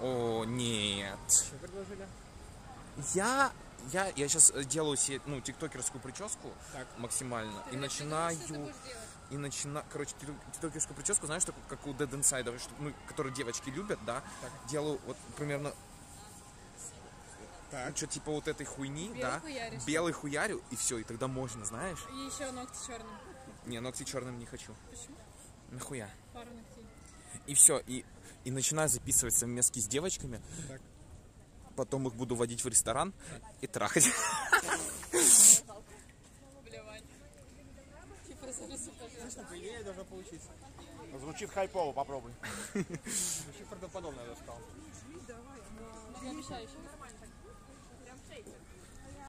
О, нет. Что предложили? Я, я, я сейчас делаю себе, ну, тиктокерскую прическу Так. максимально. И Ты начинаю, будешь делать? и начинаю, короче, тик- тиктокерскую прическу, знаешь, такую, как у Dead Inside, что, ну, которую девочки любят, да? Так. Делаю вот примерно Так. что типа вот этой хуйни, Белый да? хуяришь. Белый хуярю, и все, и тогда можно, знаешь? И еще ногти черным. Не, ногти черным не хочу. Почему? Нахуя? Пару ногтей. И все, и, и начинаю записывать совместки с девочками. Так. Потом их буду водить в ресторан и трахать. По идее должно получиться. Звучит хайпово, попробуй. Звучит правдоподобно, я бы сказал. Обещающий.